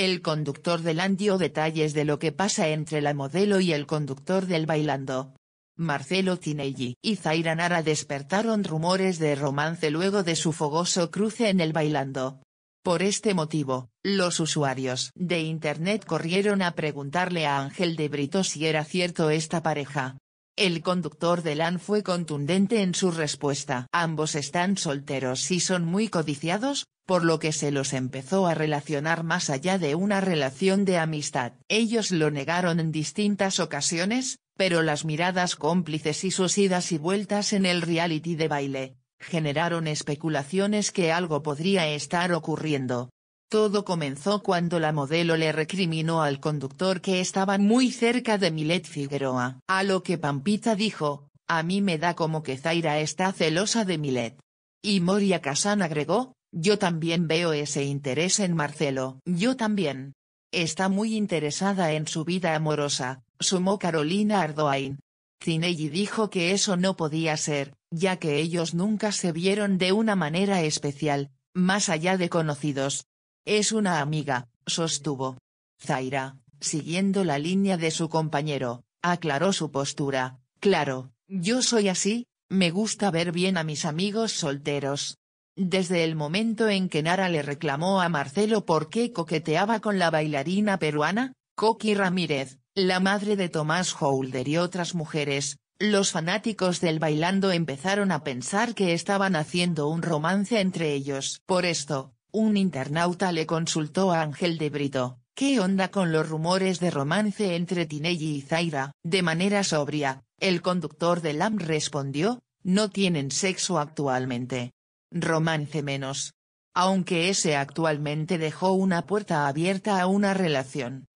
El conductor del dio detalles de lo que pasa entre la modelo y el conductor del Bailando. Marcelo Tinelli y Zaira Nara despertaron rumores de romance luego de su fogoso cruce en el Bailando. Por este motivo, los usuarios de Internet corrieron a preguntarle a Ángel de Brito si era cierto esta pareja. El conductor de LAN fue contundente en su respuesta. Ambos están solteros y son muy codiciados, por lo que se los empezó a relacionar más allá de una relación de amistad. Ellos lo negaron en distintas ocasiones, pero las miradas cómplices y sus idas y vueltas en el reality de baile, generaron especulaciones que algo podría estar ocurriendo. Todo comenzó cuando la modelo le recriminó al conductor que estaba muy cerca de Milet Figueroa. A lo que Pampita dijo, a mí me da como que Zaira está celosa de Milet. Y Moria Kazan agregó, yo también veo ese interés en Marcelo. Yo también. Está muy interesada en su vida amorosa, sumó Carolina Ardoain. Cinelli dijo que eso no podía ser, ya que ellos nunca se vieron de una manera especial, más allá de conocidos. Es una amiga, sostuvo. Zaira, siguiendo la línea de su compañero, aclaró su postura, claro, yo soy así, me gusta ver bien a mis amigos solteros. Desde el momento en que Nara le reclamó a Marcelo por qué coqueteaba con la bailarina peruana, Coqui Ramírez, la madre de Tomás Holder y otras mujeres, los fanáticos del bailando empezaron a pensar que estaban haciendo un romance entre ellos. Por esto, un internauta le consultó a Ángel de Brito, ¿qué onda con los rumores de romance entre Tinelli y Zaira? De manera sobria, el conductor del AM respondió, no tienen sexo actualmente. Romance menos. Aunque ese actualmente dejó una puerta abierta a una relación.